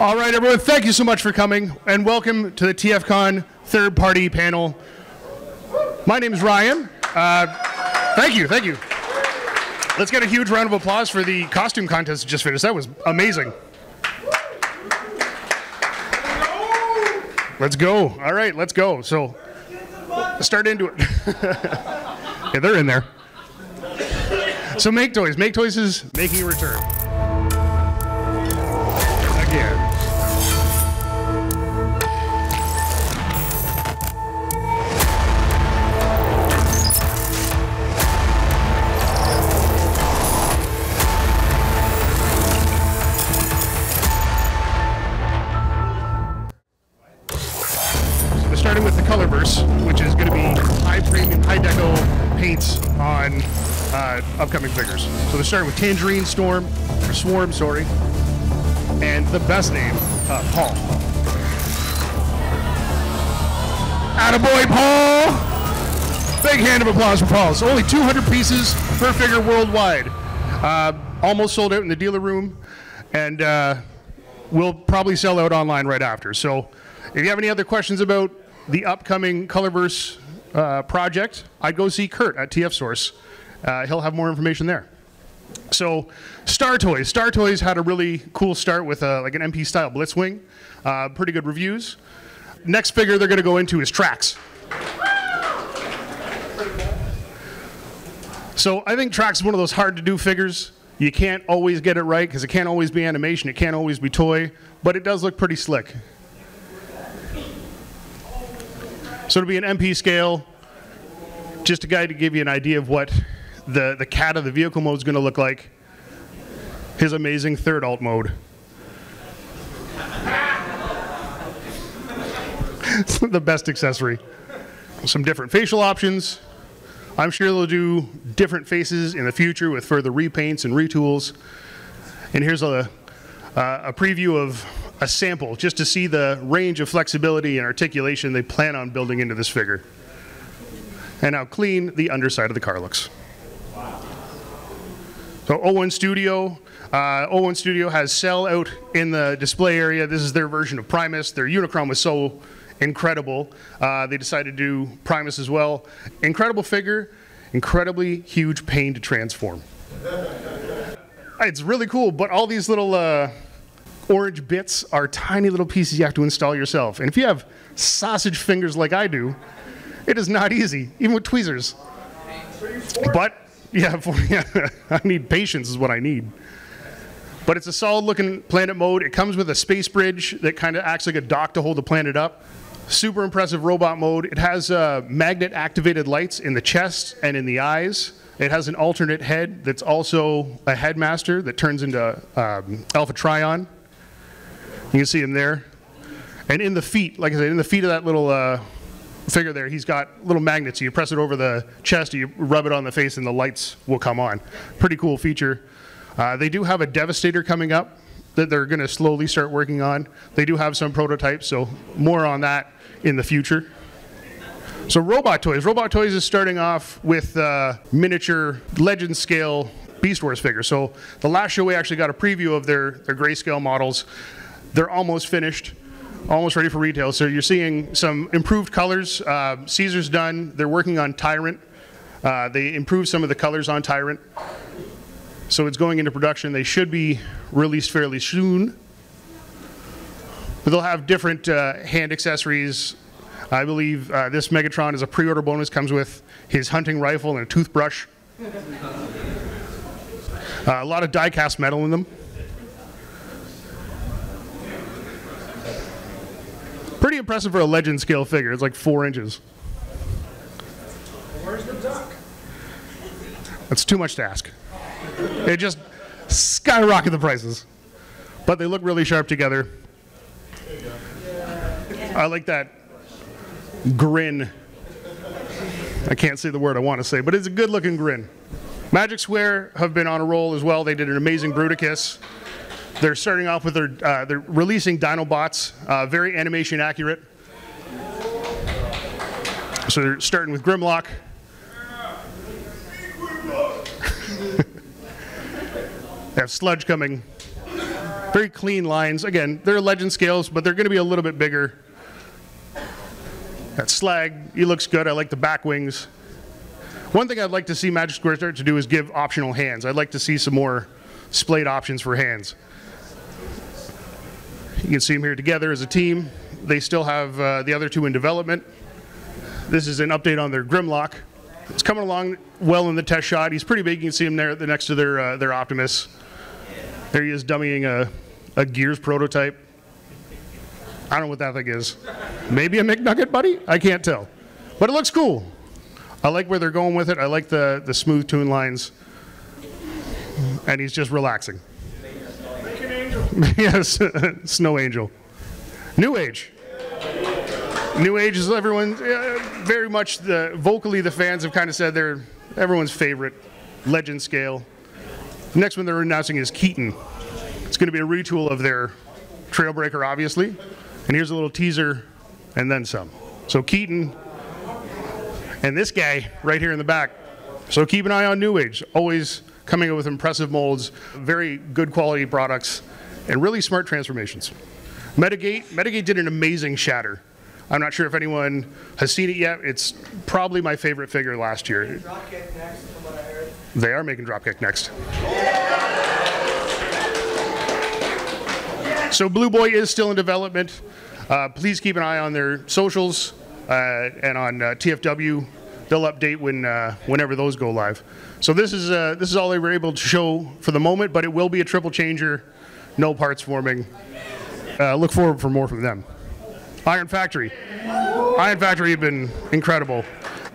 All right, everyone, thank you so much for coming and welcome to the TFCon third party panel. My name is Ryan. Uh, thank you, thank you. Let's get a huge round of applause for the costume contest just finished. That was amazing. Let's go. All right, let's go. So, start into it. yeah, they're in there. So, Make Toys. Make Toys is making a return. Upcoming figures. So they're starting with Tangerine Storm, or Swarm, sorry, and the best name, uh, Paul. Attaboy, Paul! Big hand of applause for Paul. So only 200 pieces per figure worldwide. Uh, almost sold out in the dealer room, and uh, will probably sell out online right after. So if you have any other questions about the upcoming Colorverse uh, project, I'd go see Kurt at TF Source. Uh, he'll have more information there. So, Star Toys. Star Toys had a really cool start with a, like an MP style Blitzwing. Uh, pretty good reviews. Next figure they're going to go into is Trax. So I think Trax is one of those hard to do figures. You can't always get it right because it can't always be animation, it can't always be toy, but it does look pretty slick. So it'll be an MP scale, just a guide to give you an idea of what the, the cat of the vehicle mode is going to look like. His amazing third alt mode. It's the best accessory. Some different facial options. I'm sure they'll do different faces in the future with further repaints and retools. And here's a, uh, a preview of a sample just to see the range of flexibility and articulation they plan on building into this figure. And how clean the underside of the car looks. So O1 Studio, uh, O1 Studio has Cell out in the display area. This is their version of Primus. Their Unicron was so incredible. Uh, they decided to do Primus as well. Incredible figure, incredibly huge pain to transform. It's really cool, but all these little uh, orange bits are tiny little pieces you have to install yourself. And if you have sausage fingers like I do, it is not easy, even with tweezers. But yeah, for, yeah, I need patience is what I need. But it's a solid looking planet mode. It comes with a space bridge that kind of acts like a dock to hold the planet up. Super impressive robot mode. It has uh, magnet activated lights in the chest and in the eyes. It has an alternate head that's also a headmaster that turns into um, Alpha Trion. You can see him there. And in the feet, like I said, in the feet of that little uh, figure there, he's got little magnets. You press it over the chest, you rub it on the face, and the lights will come on. Pretty cool feature. Uh, they do have a Devastator coming up that they're going to slowly start working on. They do have some prototypes, so more on that in the future. So Robot Toys. Robot Toys is starting off with uh, miniature legend scale Beast Wars figures. So the last show we actually got a preview of their, their grayscale models. They're almost finished, almost ready for retail. So you're seeing some improved colors. Uh, Caesar's done. They're working on Tyrant. Uh, they improved some of the colors on Tyrant. So it's going into production. They should be released fairly soon. But they'll have different uh, hand accessories. I believe uh, this Megatron is a pre-order bonus. Comes with his hunting rifle and a toothbrush. Uh, a lot of die-cast metal in them. Impressive for a legend scale figure. It's like four inches. Where's the duck? That's too much to ask. It just skyrocket the prices. But they look really sharp together. I like that grin. I can't say the word I want to say, but it's a good looking grin. Magic Square have been on a roll as well. They did an amazing Bruticus. They're starting off with their, uh, they're releasing Dinobots, uh, very animation accurate. So they're starting with Grimlock. they have Sludge coming. Very clean lines. Again, they're legend scales, but they're going to be a little bit bigger. That slag, he looks good. I like the back wings. One thing I'd like to see Magic Square start to do is give optional hands. I'd like to see some more splayed options for hands. You can see them here together as a team. They still have uh, the other two in development. This is an update on their Grimlock. It's coming along well in the test shot. He's pretty big. You can see him there the next to their uh, their Optimus. There he is dummying a, a Gears prototype. I don't know what that thing is. Maybe a McNugget buddy? I can't tell. But it looks cool. I like where they're going with it. I like the, the smooth tune lines. And he's just relaxing. yes, Snow Angel. New Age. New Age is everyone uh, very much the vocally the fans have kind of said they're everyone's favorite legend scale. The next one they're announcing is Keaton. It's going to be a retool of their Trailbreaker, obviously. And here's a little teaser and then some. So Keaton and this guy right here in the back. So keep an eye on New Age. Always coming up with impressive molds, very good quality products, and really smart transformations. Metagate, Metagate did an amazing shatter. I'm not sure if anyone has seen it yet. It's probably my favorite figure last year. Dropkick next. They are making Dropkick next. So Blue Boy is still in development. Uh, please keep an eye on their socials uh, and on uh, TFW. They'll update when uh, whenever those go live. So this is uh, this is all they were able to show for the moment, but it will be a triple changer, no parts forming. Uh, look forward for more from them. Iron Factory. Iron Factory have been incredible.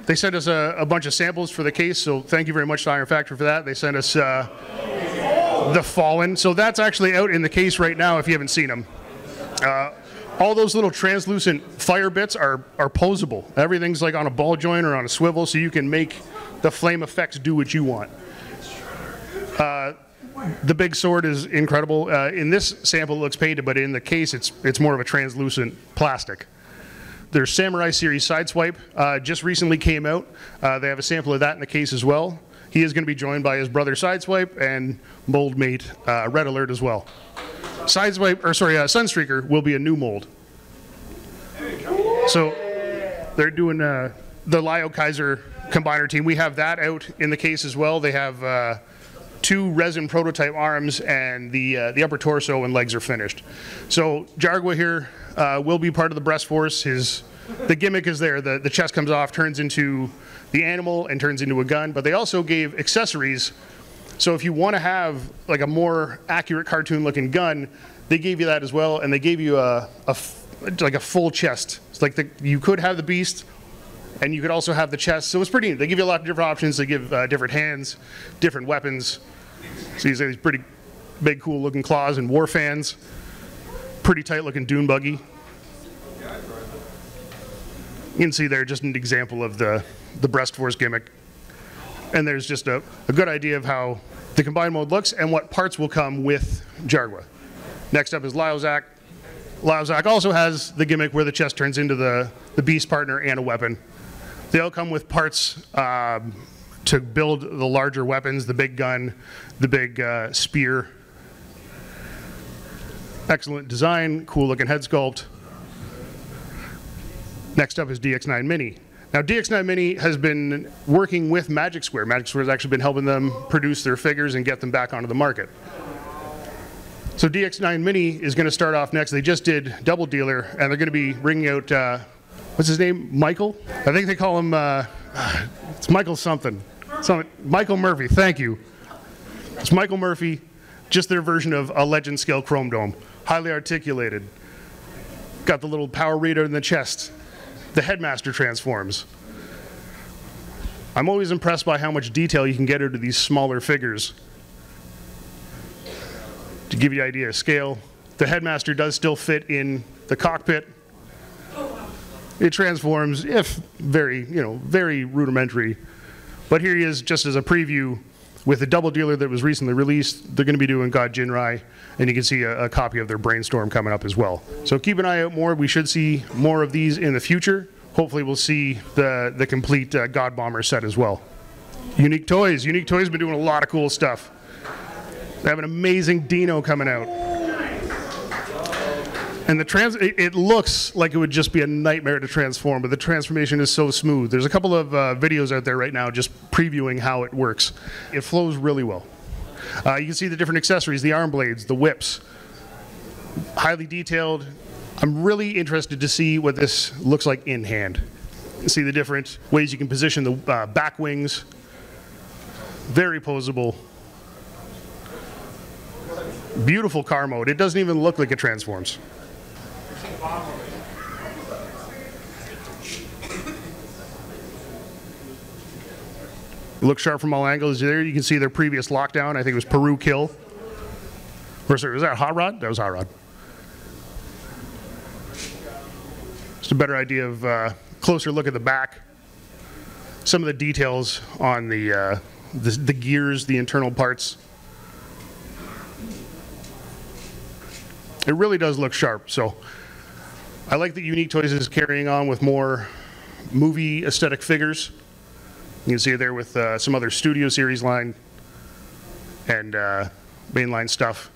They sent us a, a, bunch of samples for the case, so thank you very much to Iron Factory for that. They sent us uh, the Fallen, so that's actually out in the case right now if you haven't seen them. Uh, all those little translucent fire bits are, are posable. Everything's like on a ball joint or on a swivel, so you can make the flame effects do what you want. Uh, the big sword is incredible. Uh, in this sample, it looks painted, but in the case, it's it's more of a translucent plastic. Their Samurai Series Sideswipe uh, just recently came out. Uh, they have a sample of that in the case as well. He is going to be joined by his brother Sideswipe and mold mate uh, Red Alert as well. Sideswipe, or sorry, uh, Sunstreaker will be a new mold. So they're doing uh, the Lio Kaiser combiner team. We have that out in the case as well. They have two resin prototype arms, and the uh, the upper torso and legs are finished. So Jaruga here uh, will be part of the breast force. His the gimmick is there. The the chest comes off, turns into the animal, and turns into a gun. But they also gave accessories. So if you want to have like a more accurate cartoon looking gun, they gave you that as well, and they gave you a, a like a full chest. It's like the, you could have the beast and you could also have the chest. So it's pretty neat. They give you a lot of different options. They give uh, different hands, different weapons. So these pretty big, cool looking claws and war fans. Pretty tight looking dune buggy. You can see there just an example of the, the breast force gimmick. And there's just a, a good idea of how the combined mode looks and what parts will come with Jaruga. Next up is Leozack. Leozack also has the gimmick where the chest turns into the, the beast partner and a weapon. They all come with parts um, to build the larger weapons, the big gun, the big uh, spear. Excellent design, cool looking head sculpt. Next up is DX9 Mini. Now, DX9 Mini has been working with Magic Square. Magic Square has actually been helping them produce their figures and get them back onto the market. So DX9 Mini is going to start off next. They just did Double Dealer, and they're going to be bringing out uh, what's his name? Michael? I think they call him, uh, it's Michael something. something. Michael Murphy, thank you. It's Michael Murphy, just their version of a legend scale chrome dome. Highly articulated. Got the little power reader in the chest. The headmaster transforms. I'm always impressed by how much detail you can get into these smaller figures. To give you an idea of scale, the headmaster does still fit in the cockpit it transforms, if very, you know, very rudimentary. But here he is just as a preview with the double dealer that was recently released. They're going to be doing God Jinrai, and you can see a, a, copy of their Brainstorm coming up as well. So keep an eye out more. We should see more of these in the future. Hopefully, we'll see the, the complete uh, God Bomber set as well. Unique Toys. Unique Toys been doing a lot of cool stuff. They have an amazing Dino coming out. And the trans, it, it looks like it would just be a nightmare to transform, but the transformation is so smooth. There's a couple of uh, videos out there right now just previewing how it works. It flows really well. Uh, you can see the different accessories, the arm blades, the whips, highly detailed. I'm really interested to see what this looks like in hand. See the different ways you can position the uh, back wings. Very posable. Beautiful car mode. It doesn't even look like it transforms. Look sharp from all angles there. You can see their previous lockdown. I think it was Peru Kill. Or sorry, was that Hot Rod? That was Hot Rod. Just a better idea of uh, closer look at the back. Some of the details on the, uh, the, the gears, the internal parts. It really does look sharp. So I like that Unique Toys is carrying on with more movie aesthetic figures. You can see it there with uh, some other Studio Series line and uh, mainline stuff.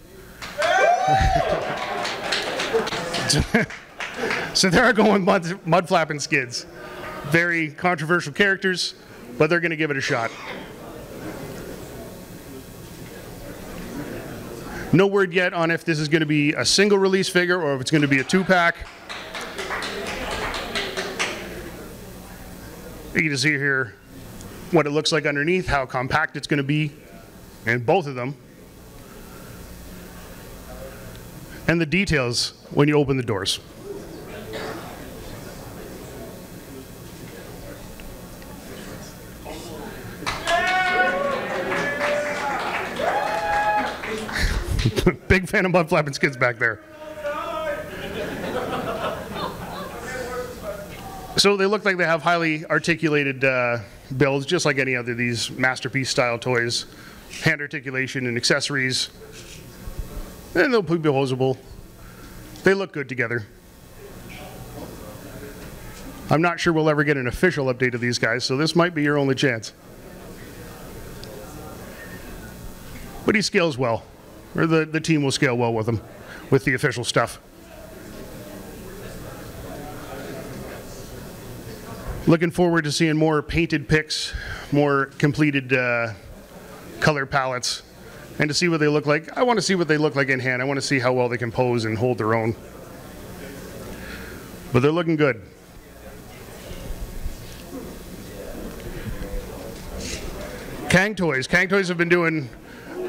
so there are going mud, Mudflap and Skids. Very controversial characters, but they're going to give it a shot. No word yet on if this is going to be a single release figure or if it's going to be a two pack. You can see here what it looks like underneath, how compact it's going to be, and both of them. And the details when you open the doors. Big fan of Mudflap and Skids back there. So they look like they have highly articulated uh, builds, just like any other these masterpiece style toys. Hand articulation and accessories. And they'll be posable. They look good together. I'm not sure we'll ever get an official update of these guys, so this might be your only chance. But he scales well or the, the team will scale well with them, with the official stuff. Looking forward to seeing more painted pics, more completed uh, color palettes, and to see what they look like. I want to see what they look like in hand. I want to see how well they can pose and hold their own. But they're looking good. Cang Toys. Cang Toys have been doing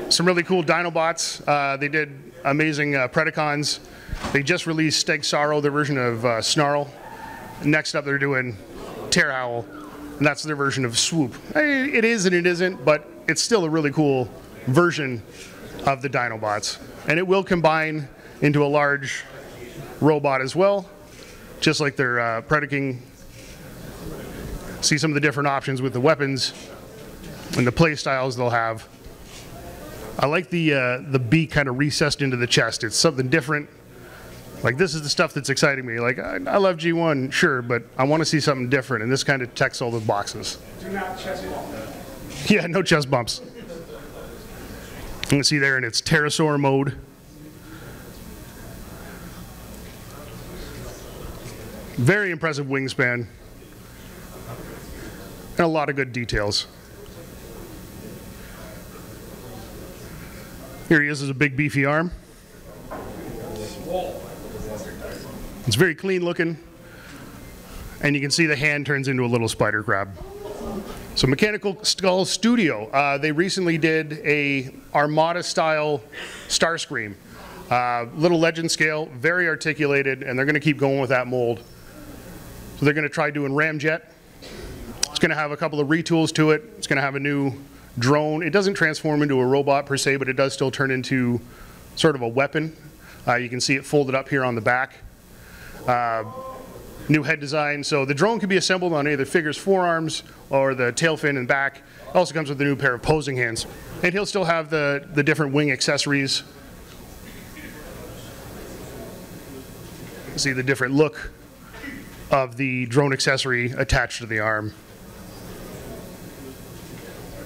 some really cool Dinobots. Uh, they did amazing uh, Predacons. They just released Steg Sorrow, their version of uh, Snarl. Next up, they're doing Terror Howl, and that's their version of Swoop. It is and it isn't, but it's still a really cool version of the Dinobots. And it will combine into a large robot as well, just like their uh, Predaking. See some of the different options with the weapons and the play styles they'll have. I like the uh, the beak kind of recessed into the chest. It's something different. Like this is the stuff that's exciting me. Like I, I love G1, sure, but I want to see something different, and this kind of checks all the boxes. Do not chest bump. Yeah, no chest bumps. You can see there in its pterosaur mode. Very impressive wingspan. And a lot of good details. Here he is as a big beefy arm. It's very clean looking. And you can see the hand turns into a little spider crab. So Mechanical Skull Studio, uh, they recently did a Armada style Starscream. Uh, little legend scale, very articulated, and they're going to keep going with that mold. So they're going to try doing ramjet. It's going to have a couple of retools to it. It's going to have a new drone. It doesn't transform into a robot per se, but it does still turn into sort of a weapon. Uh, you can see it folded up here on the back. Uh, new head design. So the drone can be assembled on either figure's forearms or the tail fin and back. Also comes with a new pair of posing hands. And he'll still have the, the different wing accessories. See the different look of the drone accessory attached to the arm.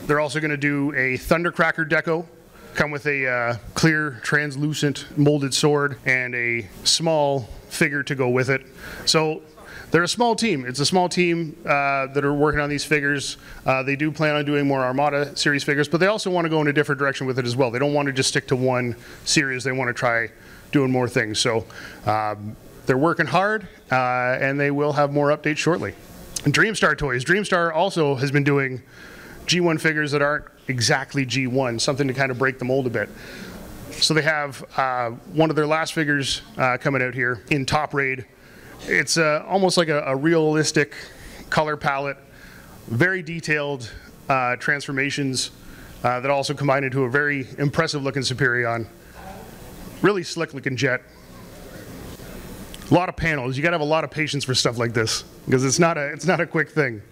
They're also going to do a Thundercracker deco. come with a uh, clear, translucent molded sword and a small figure to go with it. So they're a small team. It's a small team uh, that are working on these figures. Uh, they do plan on doing more Armada series figures, but they also want to go in a different direction with it as well. They don't want to just stick to one series. They want to try doing more things. So um, they're working hard, uh, and they will have more updates shortly. And Dreamstar Toys. Dreamstar also has been doing G1 figures that aren't exactly G1, something to kind of break the mold a bit. So they have uh, one of their last figures uh, coming out here in Top Raid. It's uh, almost like a, a, realistic color palette, very detailed uh, transformations uh, that also combine into a very impressive looking Superion. Really slick looking jet. A lot of panels. You got to have a lot of patience for stuff like this because it's not a it's not a quick thing.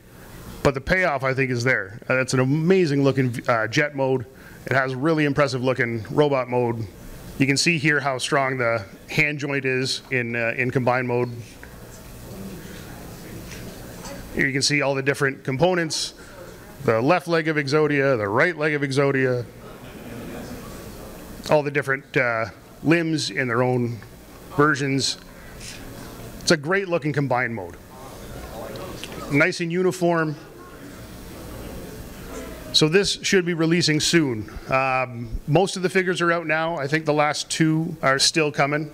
But the payoff, I think, is there. Uh, it's an amazing looking jet mode. It has really impressive looking robot mode. You can see here how strong the hand joint is in, uh, in combined mode. Here you can see all the different components. The left leg of Exodia, the right leg of Exodia, all the different uh, limbs in their own versions. It's a great looking combined mode. Nice and uniform. So this should be releasing soon. Um, most of the figures are out now. I think the last two are still coming,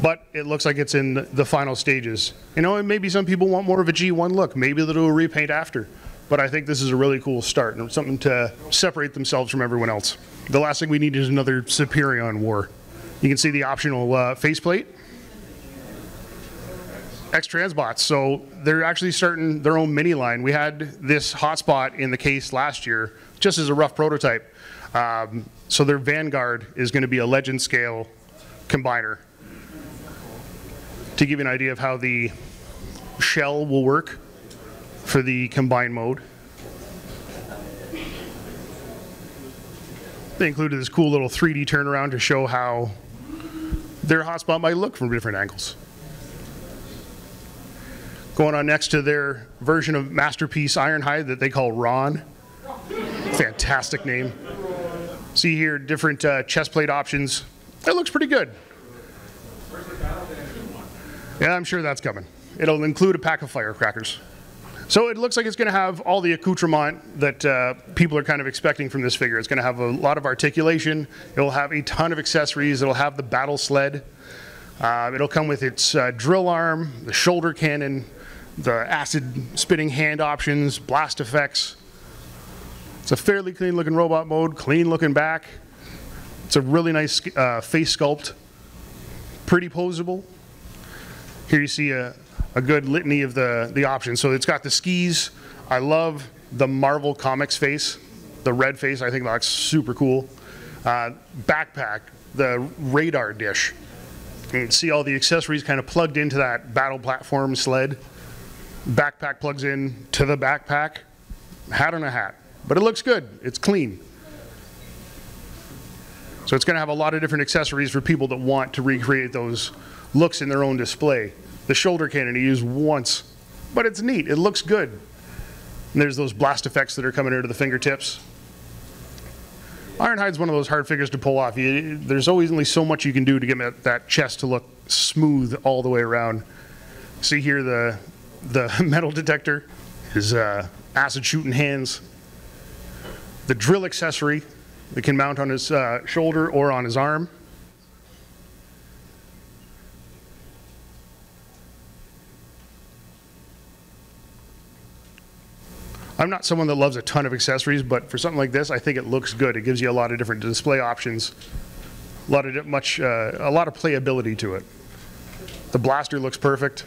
but it looks like it's in the final stages. You know, and maybe some people want more of a G1 look. Maybe they'll do a repaint after. But I think this is a really cool start and something to separate themselves from everyone else. The last thing we need is another Superion war. You can see the optional uh, faceplate X-Transbots. So they're actually starting their own mini line. We had this hotspot in the case last year, just as a rough prototype. Um, so their Vanguard is going to be a legend scale combiner. To give you an idea of how the shell will work for the combine mode. They included this cool little 3D turnaround to show how their hotspot might look from different angles. Going on next to their version of Masterpiece Ironhide that they call Ron. Fantastic name. See here, different uh, chest plate options. That looks pretty good. Yeah, I'm sure that's coming. It'll include a pack of firecrackers. So it looks like it's going to have all the accoutrement that uh, people are kind of expecting from this figure. It's going to have a lot of articulation. It'll have a ton of accessories. It'll have the battle sled. Uh, it'll come with its uh, drill arm, the shoulder cannon, the acid spitting hand options, blast effects. It's a fairly clean looking robot mode, clean looking back. It's a really nice uh, face sculpt, pretty posable. Here you see a, a good litany of the, the options. So it's got the skis. I love the Marvel Comics face, the red face. I think that's super cool. Uh, backpack, the radar dish. You can see all the accessories kind of plugged into that battle platform sled backpack plugs in to the backpack, hat on a hat. But it looks good, it's clean. So it's going to have a lot of different accessories for people that want to recreate those looks in their own display. The shoulder cannon he used once, but it's neat, it looks good. And there's those blast effects that are coming into the fingertips. Ironhide's one of those hard figures to pull off. You, there's always only so much you can do to get that chest to look smooth all the way around. See here the the metal detector, his uh, acid shooting hands, the drill accessory that can mount on his uh, shoulder or on his arm. I'm not someone that loves a ton of accessories, but for something like this, I think it looks good. It gives you a lot of different display options, a lot of much, uh, a lot of playability to it. The blaster looks perfect.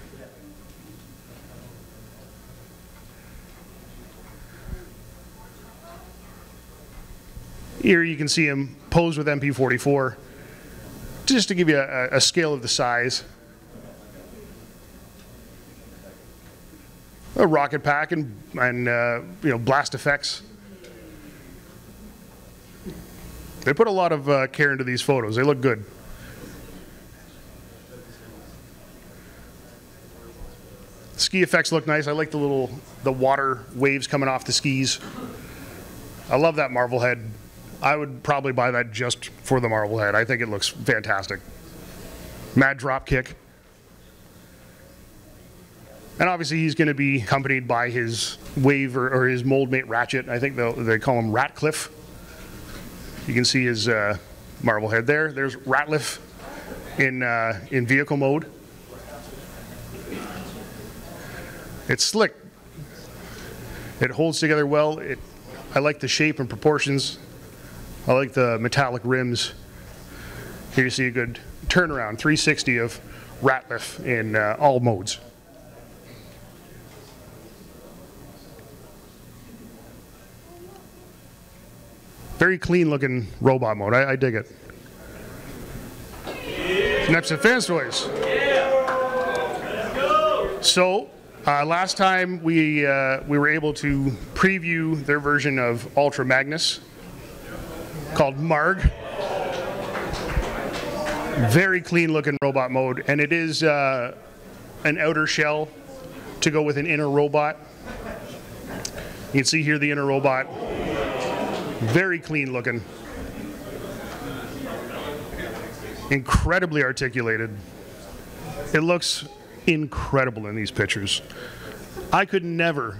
Here you can see him pose with MP44, just to give you a, a scale of the size. A rocket pack and, and uh, you know, blast effects. They put a lot of uh, care into these photos. They look good. Ski effects look nice. I like the little the water waves coming off the skis. I love that Marvel head I would probably buy that just for the Marblehead. I think it looks fantastic. Mad drop kick. And obviously, he's going to be accompanied by his wave or, or his mold mate Ratchet. I think they call him Ratcliffe. You can see his uh, Marblehead there. There's Ratcliffe in, uh, in vehicle mode. It's slick. It holds together well. It, I like the shape and proportions. I like the metallic rims. Here you see a good turnaround, 360 of Ratliff in uh, all modes. Very clean looking robot mode. I, I dig it. Next to Fans Toys. So, uh, last time we uh, we were able to preview their version of Ultra Magnus called Marg. Very clean looking robot mode, and it is uh, an outer shell to go with an inner robot. You can see here the inner robot very clean looking. Incredibly articulated. It looks incredible in these pictures. I could never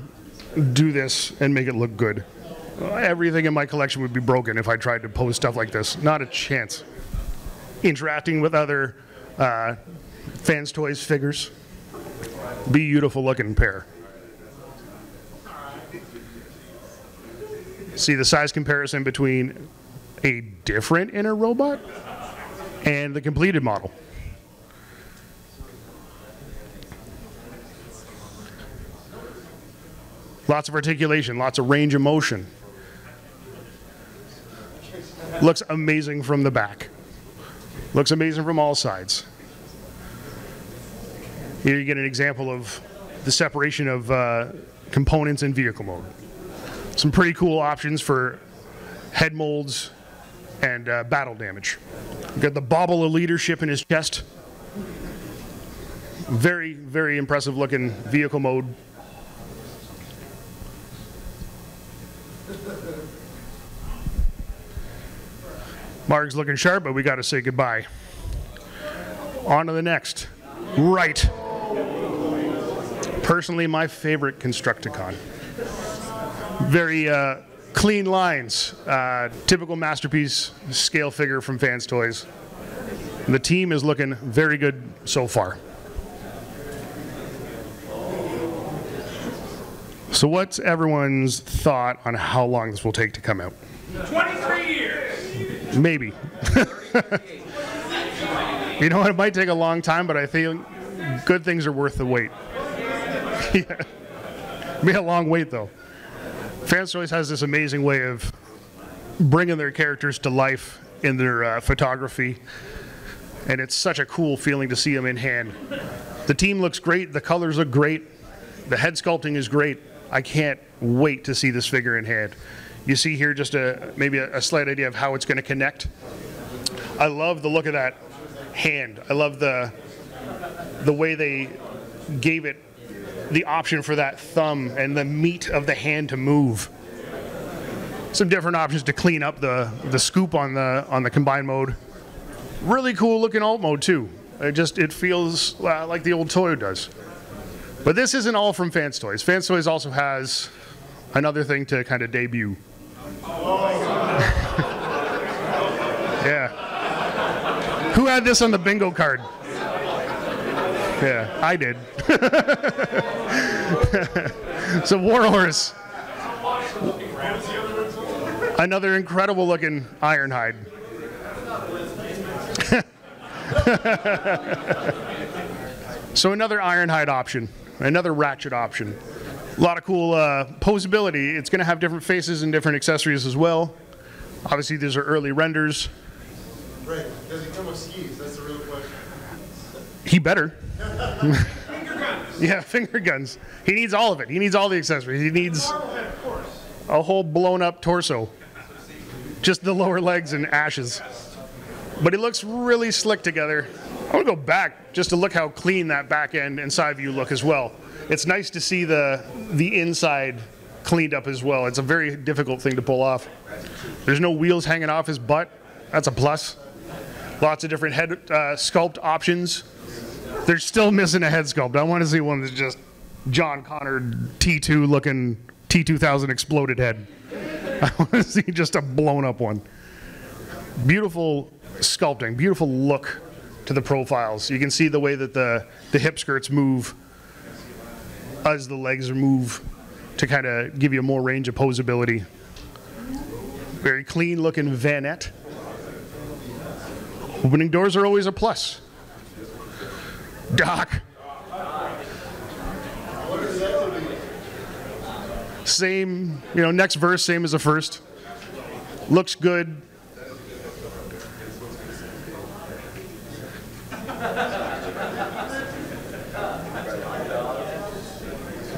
do this and make it look good. Everything in my collection would be broken if I tried to pose stuff like this. Not a chance. Interacting with other uh, fans' toys figures. Beautiful looking pair. see the size comparison between a different inner robot and the completed model. Lots of articulation, lots of range of motion. Looks amazing from the back. Looks amazing from all sides. Here you get an example of the separation of uh, components in vehicle mode some pretty cool options for head molds and uh, battle damage. got the bobble of leadership in his chest. Very, very impressive looking vehicle mode. Marg's looking sharp, but we got to say goodbye. On to the next. Right. Personally, my favorite Constructicon very uh, clean lines. Uh, typical masterpiece scale figure from Fans Toys. The team is looking very good so far. So, what's everyone's thought on how long this will take to come out? 23 years. Maybe. you know, it might take a long time, but I think good things are worth the wait. yeah. Be a long wait, though. Fans Toys has this amazing way of bringing their characters to life in their uh, photography, and it's such a cool feeling to see them in hand. The team looks great, the colors look great, the head sculpting is great. I can't wait to see this figure in hand. You see here just a maybe a, a slight idea of how it's going to connect. I love the look of that hand. I love the the way they gave it the option for that thumb and the meat of the hand to move. Some different options to clean up the, the scoop on the on the combined mode. Really cool looking alt mode too. It just it feels uh, like the old Toyo does. But this isn't all from Fans Toys. Fans Toys also has another thing to kind of debut. Oh. yeah. Who had this on the bingo card? Yeah, I did. so Warhorse. Another incredible looking Ironhide. so another Ironhide option, another Ratchet option. A lot of cool uh, posability. It's going to have different faces and different accessories as well. Obviously, these are early renders. Right. Does he come with skis? That's the real question. He better. Finger guns. Yeah, finger guns. He needs all of it. He needs all the accessories. He needs a whole blown up torso. Just the lower legs and ashes. But he looks really slick together. I want to go back just to look how clean that back end and side view look as well. It's nice to see the the inside cleaned up as well. It's a very difficult thing to pull off. There's no wheels hanging off his butt. That's a plus. Lots of different head uh, sculpt options. They're still missing a head sculpt. I want to see one that's just John Connor T2 looking T2000 exploded head. I want to see just a blown up one. Beautiful sculpting, beautiful look to the profiles. You can see the way that the, the hip skirts move as the legs are move to kind of give you a more range of posability. Very clean looking vanette. Opening doors are always a plus. Doc. Same, you know, next verse, same as the first. Looks good.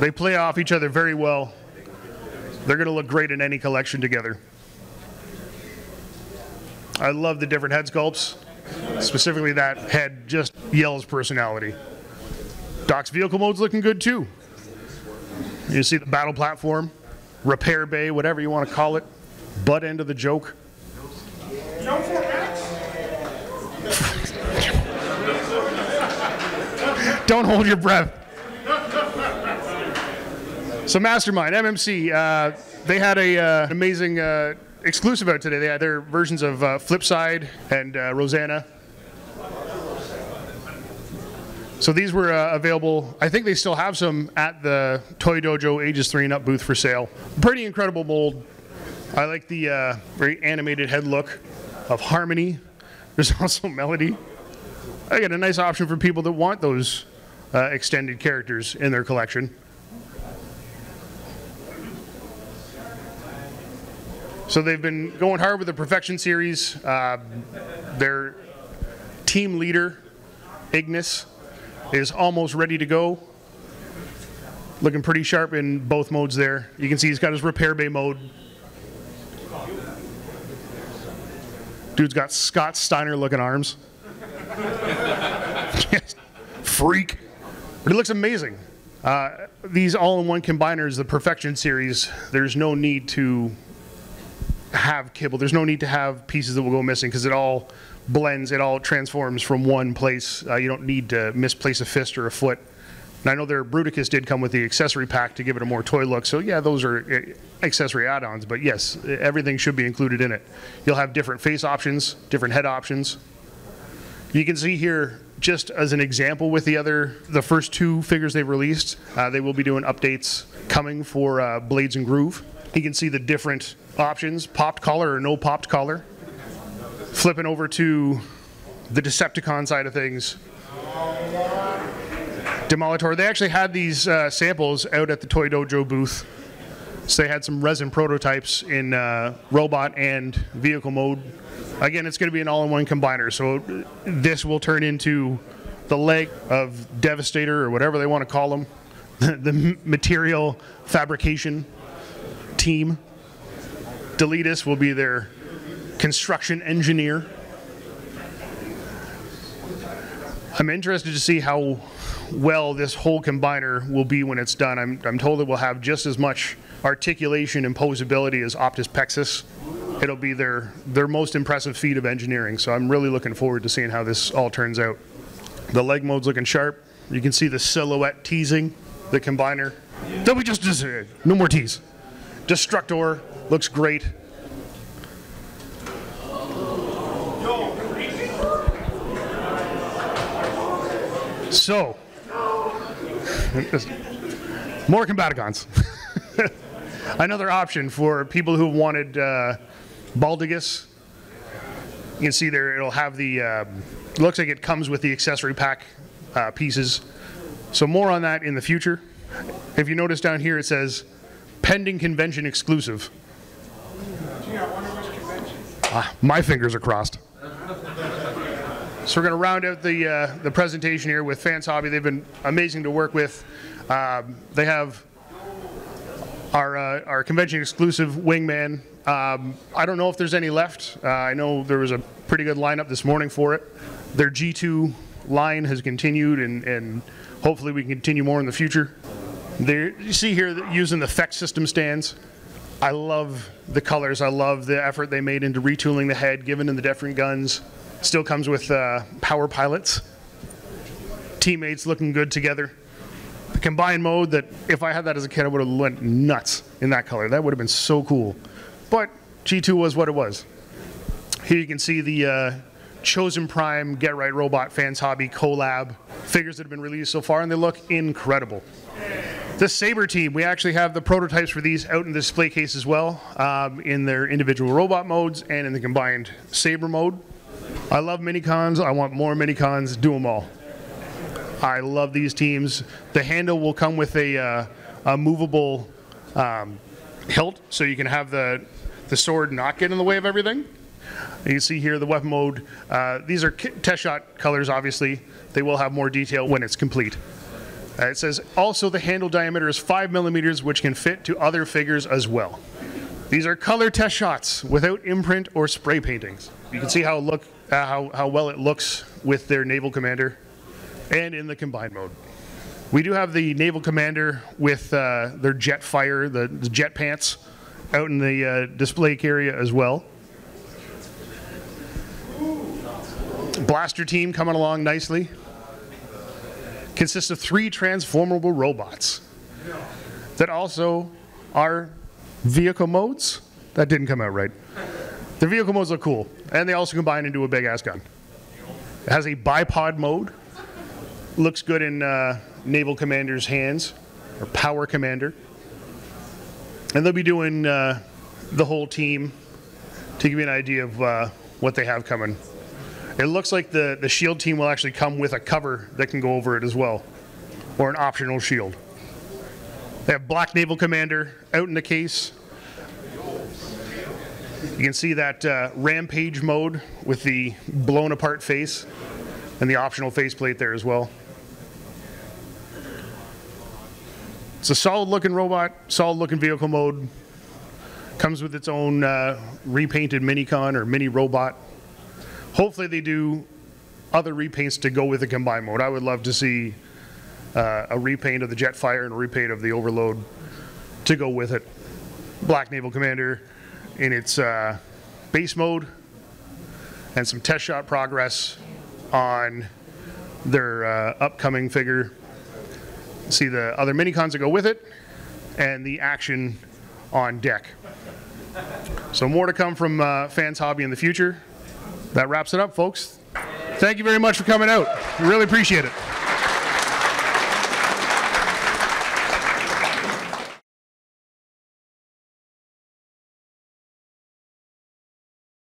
They play off each other very well. They're going to look great in any collection together. I love the different head sculpts. Specifically, that head just yells personality. Doc's vehicle mode's looking good too. You see the battle platform, repair bay, whatever you want to call it, butt end of the joke. Don't hold your breath. So Mastermind, MMC, uh, they had a uh, amazing uh, exclusive out today. They had their versions of uh, Flipside and uh, Rosanna. So these were uh, available. I think they still have some at the Toy Dojo Ages 3 and Up booth for sale. Pretty incredible mold. I like the very animated head look of Harmony. There's also Melody. I got a nice option for people that want those extended characters in their collection. So they've been going hard with the Perfection series. Uh, their team leader, Ignis, is almost ready to go. Looking pretty sharp in both modes there. You can see he's got his repair bay mode. Dude's got Scott Steiner looking arms. Freak. But it looks amazing. Uh, these all-in-one combiners, the Perfection series, there's no need to have kibble. There's no need to have pieces that will go missing because it all blends, it all transforms from one place. Uh, you don't need to misplace a fist or a foot. And I know their Bruticus did come with the accessory pack to give it a more toy look. So yeah, those are uh, accessory add-ons. But yes, everything should be included in it. You'll have different face options, different head options. You can see here, just as an example with the other, the first two figures they've released, uh, they will be doing updates coming for uh, Blades and Groove. You can see the different options, popped collar or no popped collar. Flipping over to the Decepticon side of things. Demolitor, they actually had these uh, samples out at the Toy Dojo booth. So they had some resin prototypes in uh, robot and vehicle mode. Again, it's going to be an all-in-one combiner, so this will turn into the leg of Devastator or whatever they want to call them, the material fabrication team. Deletus will be their construction engineer. I'm interested to see how well this whole combiner will be when it's done. I'm, I'm told it will have just as much articulation and posability as Optus Prexus. It'll be their, their most impressive feat of engineering, so I'm really looking forward to seeing how this all turns out. The leg mode's looking sharp. You can see the silhouette teasing the combiner. Then we just, just no more tease. Destructor looks great. So, more Combaticons. Another option for people who wanted uh, Baldigus. You can see there it'll have the, uh, looks like it comes with the accessory pack uh, pieces. So more on that in the future. If you notice down here it says pending convention exclusive. Gee, I wonder which convention. Ah, my fingers are crossed. So we're going to round out the uh, the presentation here with Fans Hobby. They've been amazing to work with. Um, they have our uh, our convention exclusive wingman. Um, I don't know if there's any left. Uh, I know there was a pretty good lineup this morning for it. Their G2 line has continued, and, and hopefully we can continue more in the future. There, you see here using the FEX system stands. I love the colors. I love the effort they made into retooling the head, given in the different guns. Still comes with uh, power pilots. Teammates looking good together. The combined mode that if I had that as a kid, I would have went nuts in that color. That would have been so cool. But G2 was what it was. Here you can see the uh, Chosen Prime Get Right Robot Fans Hobby collab figures that have been released so far, and they look incredible. The Saber team, we actually have the prototypes for these out in the display case as well, um, in their individual robot modes and in the combined Saber mode. I love minicons. I want more minicons. Do them all. I love these teams. The handle will come with a, uh, a movable um, hilt, so you can have the the sword not get in the way of everything. You see here the weapon mode. Uh, these are test shot colors, obviously. They will have more detail when it's complete. Uh, it says also the handle diameter is 5 millimeters, which can fit to other figures as well. These are color test shots without imprint or spray paintings. You can see how look uh, how, how well it looks with their naval commander and in the combined mode. We do have the naval commander with uh, their Jetfire, the, the jet pants, out in the uh, display area as well. Blaster team coming along nicely. Consists of three transformable robots that also are vehicle modes. That didn't come out right. The vehicle modes look cool, and they also combine into a big ass gun. It has a bipod mode. Looks good in uh, naval commander's hands, or power commander. And they'll be doing uh, the whole team to give you an idea of uh, what they have coming. It looks like the, the shield team will actually come with a cover that can go over it as well, or an optional shield. They have Black Naval Commander out in the case. You can see that uh, rampage mode with the blown apart face and the optional faceplate there as well. It's a solid looking robot, solid looking vehicle mode. Comes with its own uh, repainted minicon or mini robot. Hopefully, they do other repaints to go with the combined mode. I would love to see uh, a repaint of the Jetfire and a repaint of the Overload to go with it. Black Naval Commander in its uh, base mode and some test shot progress on their uh, upcoming figure. See the other minicons that go with it and the action on deck. So more to come from uh, Fans Hobby in the future. That wraps it up, folks. Thank you very much for coming out. We really appreciate it.